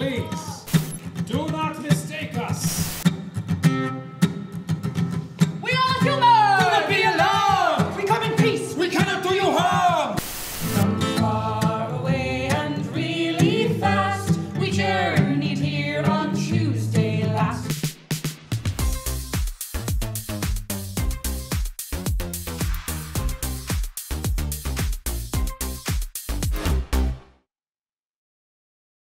please.